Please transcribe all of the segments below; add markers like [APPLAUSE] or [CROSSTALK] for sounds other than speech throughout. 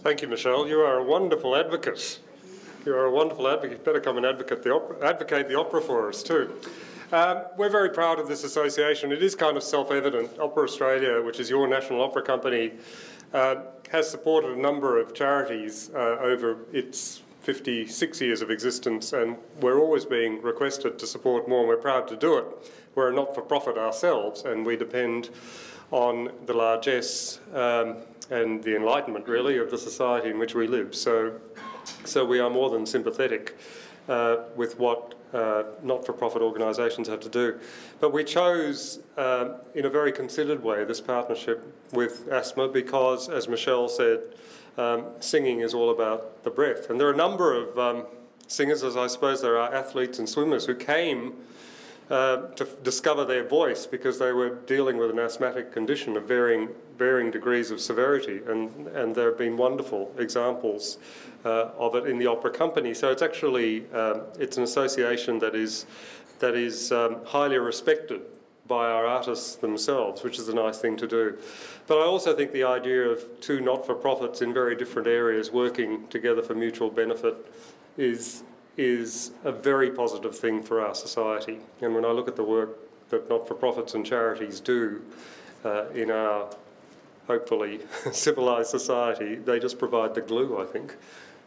Thank you, Michelle. You are a wonderful advocate. You are a wonderful advocate. Better come and advocate the opera, advocate the opera for us too. Um, we're very proud of this association. It is kind of self-evident. Opera Australia, which is your national opera company, uh, has supported a number of charities uh, over its 56 years of existence, and we're always being requested to support more, and we're proud to do it. We're a not-for-profit ourselves, and we depend on the largesse um, and the enlightenment, really, of the society in which we live. So, so we are more than sympathetic uh, with what uh, not-for-profit organisations have to do. But we chose, um, in a very considered way, this partnership with asthma because, as Michelle said, um, singing is all about the breath. And there are a number of um, singers, as I suppose there are athletes and swimmers, who came uh, to discover their voice because they were dealing with an asthmatic condition of varying, varying degrees of severity. And, and there have been wonderful examples uh, of it in the opera company. So it's actually, um, it's an association that is, that is um, highly respected by our artists themselves, which is a nice thing to do. But I also think the idea of two not-for-profits in very different areas working together for mutual benefit is, is a very positive thing for our society. And when I look at the work that not-for-profits and charities do uh, in our hopefully [LAUGHS] civilised society, they just provide the glue, I think,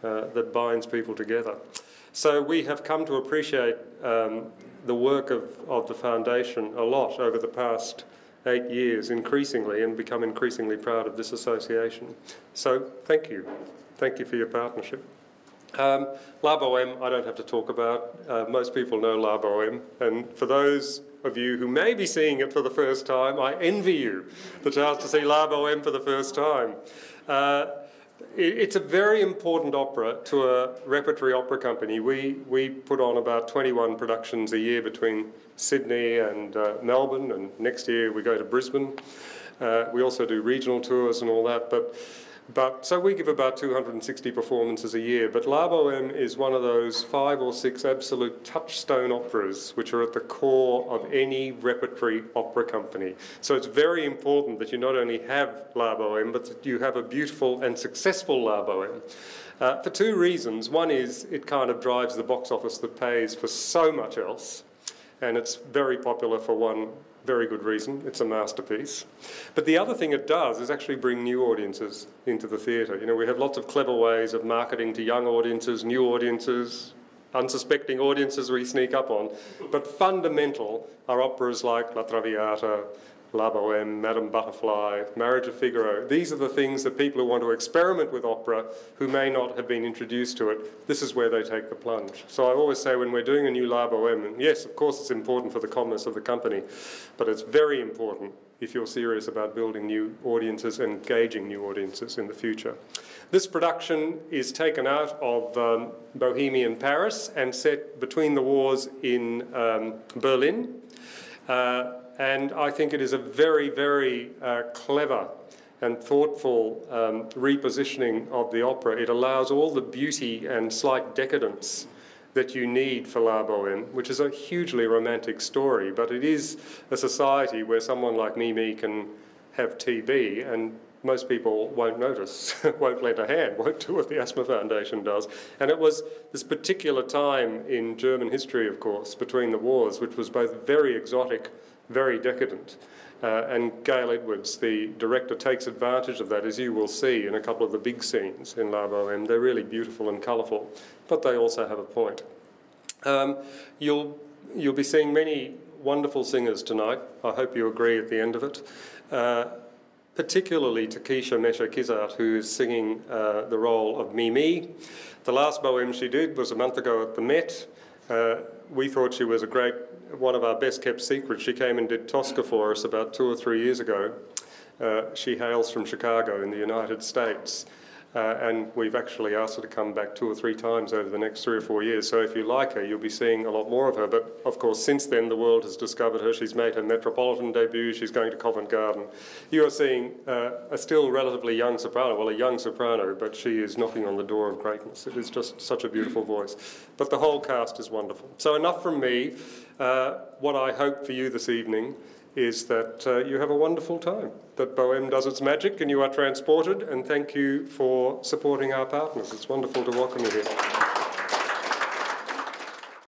uh, that binds people together. So we have come to appreciate um, the work of, of the foundation a lot over the past eight years increasingly and become increasingly proud of this association. So thank you. Thank you for your partnership. Um, La Boheme, I don't have to talk about. Uh, most people know La Boheme. And for those of you who may be seeing it for the first time, I envy you the chance to see La Boheme for the first time. Uh, it's a very important opera to a repertory opera company. We, we put on about 21 productions a year between Sydney and uh, Melbourne, and next year we go to Brisbane. Uh, we also do regional tours and all that, but but so we give about 260 performances a year. But La Boheme is one of those five or six absolute touchstone operas which are at the core of any repertory opera company. So it's very important that you not only have La Boheme, but that you have a beautiful and successful La Boheme. Uh, for two reasons. One is it kind of drives the box office that pays for so much else, and it's very popular for one very good reason. It's a masterpiece. But the other thing it does is actually bring new audiences into the theatre. You know, we have lots of clever ways of marketing to young audiences, new audiences, unsuspecting audiences we sneak up on. But fundamental are operas like La Traviata, La Boheme, Madame Butterfly, Marriage of Figaro. These are the things that people who want to experiment with opera who may not have been introduced to it, this is where they take the plunge. So I always say when we're doing a new La Boheme, yes, of course it's important for the commerce of the company, but it's very important if you're serious about building new audiences and engaging new audiences in the future. This production is taken out of um, Bohemian Paris and set between the wars in um, Berlin. Uh, and I think it is a very, very uh, clever and thoughtful um, repositioning of the opera. It allows all the beauty and slight decadence that you need for La Boheme, which is a hugely romantic story, but it is a society where someone like Mimi can have TB and most people won't notice, [LAUGHS] won't lend a hand, won't do what the Asthma Foundation does. And it was this particular time in German history, of course, between the wars, which was both very exotic very decadent. Uh, and Gale Edwards, the director, takes advantage of that, as you will see in a couple of the big scenes in La Boheme. They're really beautiful and colourful, but they also have a point. Um, you'll, you'll be seeing many wonderful singers tonight. I hope you agree at the end of it. Uh, particularly Takesha Meshé Kizart, who is singing uh, the role of Mimi. The last Boheme she did was a month ago at the Met. Uh, we thought she was a great one of our best kept secrets. She came and did Tosca for us about two or three years ago. Uh, she hails from Chicago in the United States. Uh, and we've actually asked her to come back two or three times over the next three or four years. So if you like her, you'll be seeing a lot more of her. But of course, since then, the world has discovered her. She's made her Metropolitan debut. She's going to Covent Garden. You are seeing uh, a still relatively young soprano, well, a young soprano, but she is knocking on the door of greatness. It is just such a beautiful voice. But the whole cast is wonderful. So enough from me. Uh, what I hope for you this evening is that uh, you have a wonderful time, that Boheme does its magic and you are transported, and thank you for supporting our partners. It's wonderful to welcome you here.